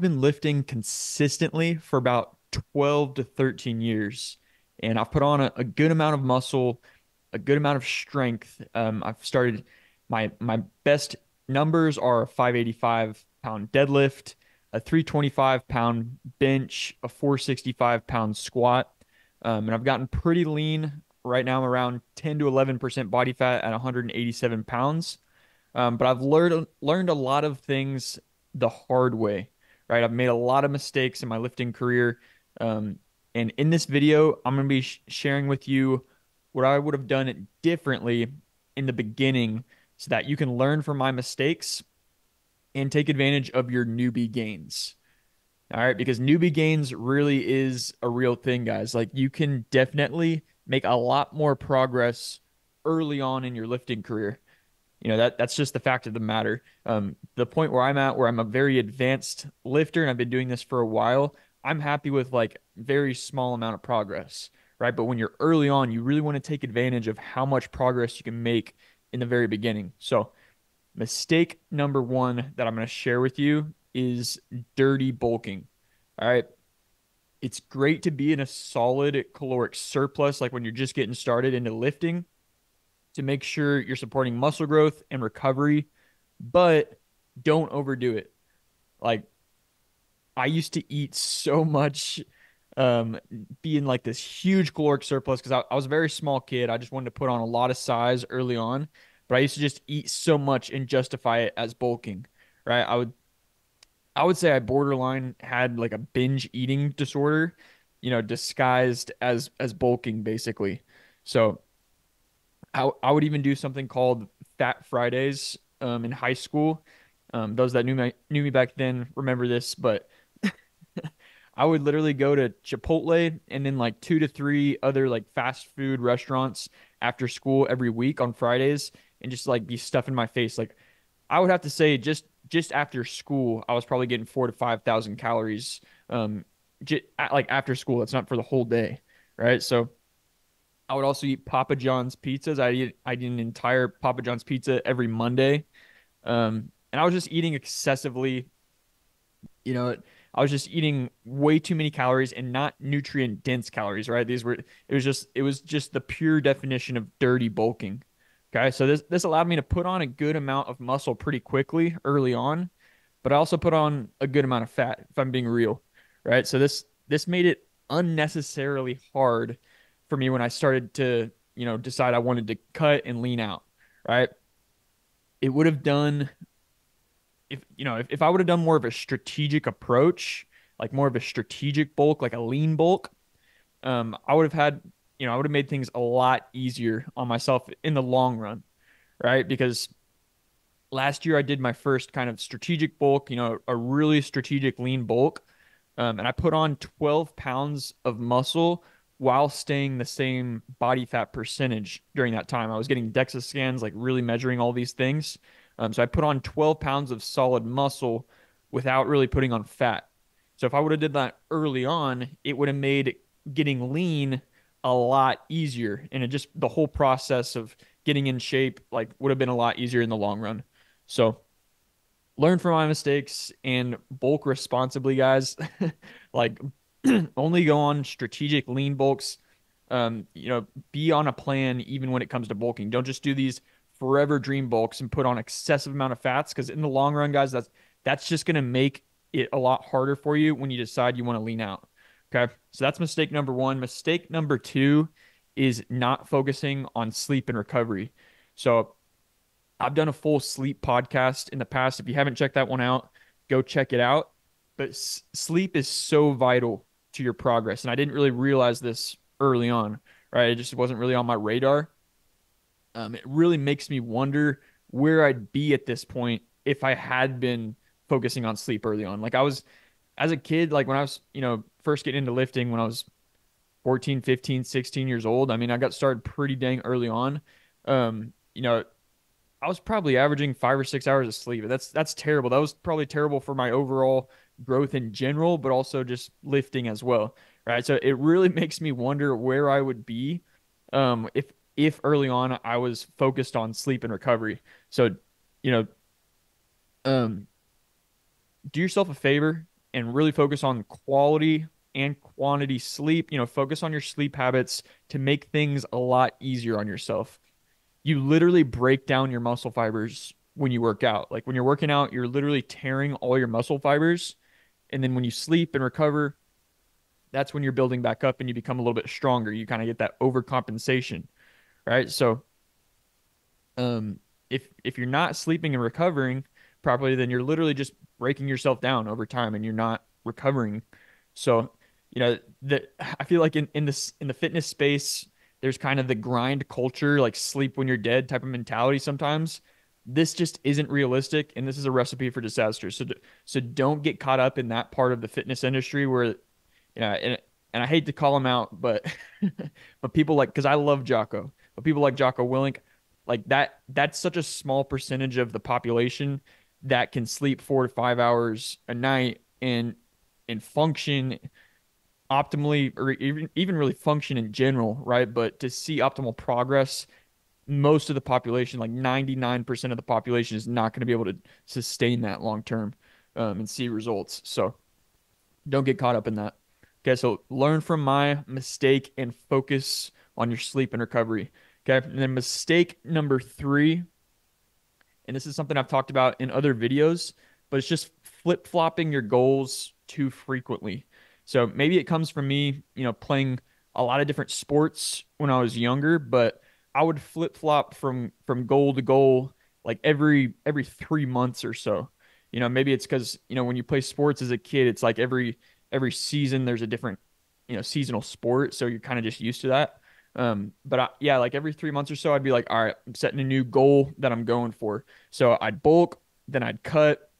been lifting consistently for about 12 to 13 years, and I've put on a, a good amount of muscle, a good amount of strength. Um, I've started my my best numbers are a 585 pound deadlift, a 325 pound bench, a 465 pound squat, um, and I've gotten pretty lean. Right now, I'm around 10 to 11% body fat at 187 pounds. Um, but I've learned learned a lot of things the hard way right? I've made a lot of mistakes in my lifting career. Um, and in this video, I'm going to be sh- sharing with you what I would have done differently in the beginning so that you can learn from my mistakes and take advantage of your newbie gains. All right, because newbie gains really is a real thing, guys. Like you can definitely make a lot more progress early on in your lifting career. You know, that that's just the fact of the matter. Um, the point where I'm at, where I'm a very advanced lifter and I've been doing this for a while, I'm happy with like very small amount of progress, right? But when you're early on, you really want to take advantage of how much progress you can make in the very beginning. So, mistake number one that I'm going to share with you is dirty bulking. All right. It's great to be in a solid caloric surplus, like when you're just getting started into lifting to make sure you're supporting muscle growth and recovery, but don't overdo it. Like I used to eat so much um being like this huge caloric surplus because I, I, was a very small kid. I just wanted to put on a lot of size early on, but I used to just eat so much and justify it as bulking. Right. I would I would say I borderline had like a binge eating disorder, you know, disguised as as bulking basically. So I, I would even do something called Fat Fridays um, in high school. Um, those that knew me knew me back then remember this, but I would literally go to Chipotle and then like two to three other like fast food restaurants after school every week on Fridays and just like be stuffing my face. Like I would have to say just just after school, I was probably getting four to five thousand calories. Um, j- like after school, it's not for the whole day, right? So I would also eat Papa John's pizzas. I eat I eat an entire Papa John's pizza every Monday. Um, and I was just eating excessively. You know, I was just eating way too many calories and not nutrient dense calories, right? These were it was just it was just the pure definition of dirty bulking. Okay. So this this allowed me to put on a good amount of muscle pretty quickly early on, but I also put on a good amount of fat, if I'm being real. Right. So this this made it unnecessarily hard for me when I started to, you know, decide I wanted to cut and lean out, right? It would have done if you know, if, if I would have done more of a strategic approach, like more of a strategic bulk, like a lean bulk, um, I would have had, you know, I would have made things a lot easier on myself in the long run, right? Because last year I did my first kind of strategic bulk, you know, a really strategic lean bulk. Um, and I put on 12 pounds of muscle while staying the same body fat percentage during that time. I was getting DEXA scans, like really measuring all these things. Um, so I put on 12 pounds of solid muscle without really putting on fat. So if I would have did that early on, it would have made getting lean a lot easier, and it just the whole process of getting in shape like would have been a lot easier in the long run. So learn from my mistakes and bulk responsibly, guys. like only go on strategic lean bulks. Um, you know, be on a plan even when it comes to bulking. Don't just do these forever dream bulks and put on excessive amount of fats because in the long run, guys, that's that's just gonna make it a lot harder for you when you decide you want to lean out. Okay. So that's mistake number one. Mistake number two is not focusing on sleep and recovery. So I've done a full sleep podcast in the past. If you haven't checked that one out, go check it out. But s- sleep is so vital to your progress. And I didn't really realize this early on, right? It just wasn't really on my radar. Um, it really makes me wonder where I'd be at this point if I had been focusing on sleep early on. Like I was as a kid, like when I was, you know, first getting into lifting when I was 14, 15, 16 years old. I mean, I got started pretty dang early on. Um, you know, I was probably averaging five or six hours of sleep. That's that's terrible. That was probably terrible for my overall growth in general, but also just lifting as well. Right. So it really makes me wonder where I would be um, if if early on I was focused on sleep and recovery. So, you know, um, do yourself a favor and really focus on quality and quantity sleep. You know, focus on your sleep habits to make things a lot easier on yourself. You literally break down your muscle fibers when you work out. Like when you're working out, you're literally tearing all your muscle fibers. And then when you sleep and recover, that's when you're building back up and you become a little bit stronger. You kind of get that overcompensation, right? So, um, if if you're not sleeping and recovering properly, then you're literally just breaking yourself down over time, and you're not recovering. So, you know, the I feel like in in this in the fitness space, there's kind of the grind culture, like sleep when you're dead type of mentality sometimes. This just isn't realistic, and this is a recipe for disaster. So, so don't get caught up in that part of the fitness industry where, you know, and and I hate to call him out, but but people like because I love Jocko, but people like Jocko Willink, like that that's such a small percentage of the population that can sleep four to five hours a night and and function optimally or even even really function in general, right? But to see optimal progress, most of the population, like 99% of the population, is not going to be able to sustain that long term um, and see results. So don't get caught up in that. Okay, so learn from my mistake and focus on your sleep and recovery. Okay, and then mistake number three, and this is something I've talked about in other videos, but it's just flip flopping your goals too frequently. So maybe it comes from me, you know, playing a lot of different sports when I was younger, but I would flip flop from from goal to goal like every every three months or so. You know, maybe it's because you know when you play sports as a kid, it's like every every season there's a different you know seasonal sport, so you're kind of just used to that. Um, but I, yeah, like every three months or so, I'd be like, all right, I'm setting a new goal that I'm going for. So I'd bulk, then I'd cut,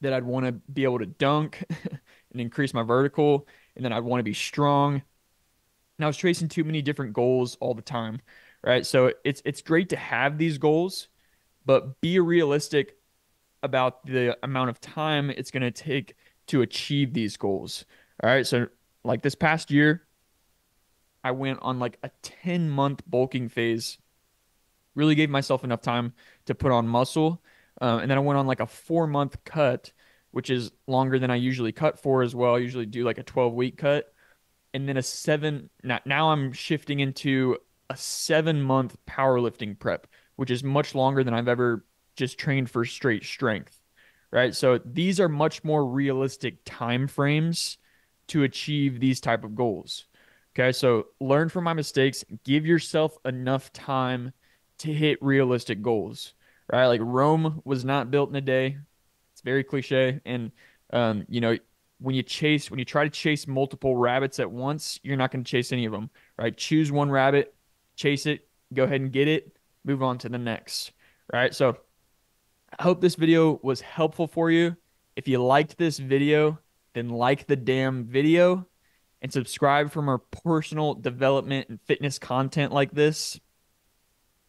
then I'd want to be able to dunk and increase my vertical, and then I'd want to be strong. And I was chasing too many different goals all the time, right? So it's it's great to have these goals, but be realistic about the amount of time it's going to take to achieve these goals. All right, so like this past year, I went on like a 10 month bulking phase. Really gave myself enough time to put on muscle. Uh, and then I went on like a four month cut, which is longer than I usually cut for as well. I usually do like a 12 week cut. And then a seven. Now, now I'm shifting into a seven month powerlifting prep, which is much longer than I've ever just trained for straight strength. Right. So these are much more realistic time frames to achieve these type of goals. Okay, so learn from my mistakes, give yourself enough time to hit realistic goals, right? Like Rome was not built in a day. It's very cliche. And, um, you know, when you chase, when you try to chase multiple rabbits at once, you're not going to chase any of them, right? Choose one rabbit, chase it, go ahead and get it, move on to the next, right? So I hope this video was helpful for you. If you liked this video, then like the damn video and subscribe for more personal development and fitness content like this.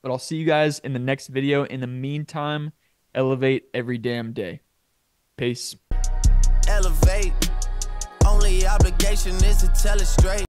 But I'll see you guys in the next video. In the meantime, elevate every damn day. Peace. Elevate. Only obligation is to tell it straight.